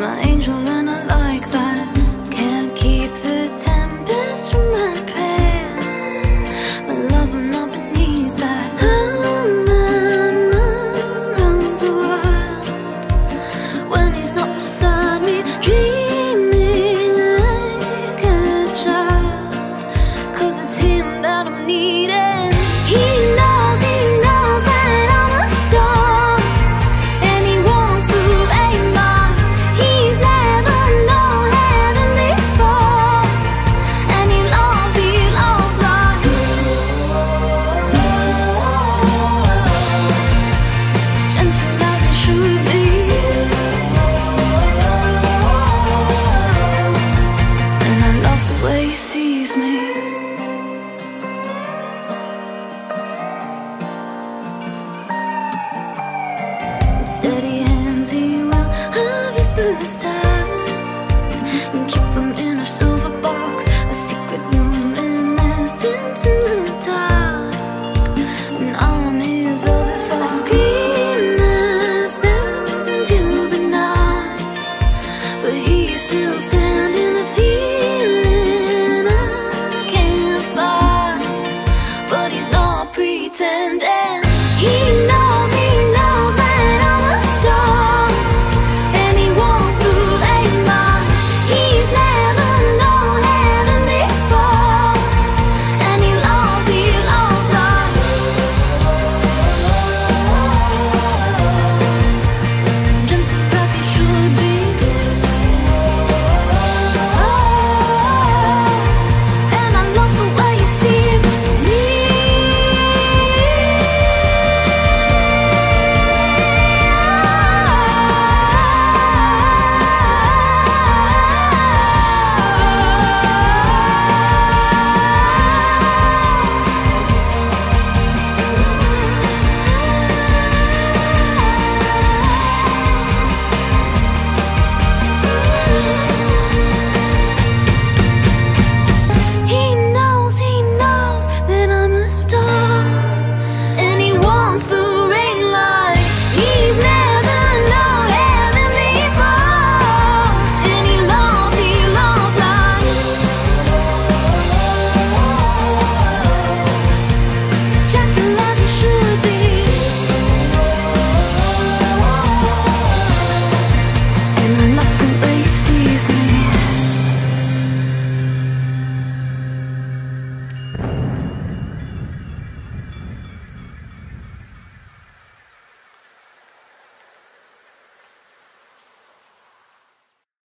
my angel and I like that. Steady hands, he will harvest the stars and keep them in a silver box, a secret luminescence in the dark. And arm is velvet fog. Scream spells into the night, but he still stands.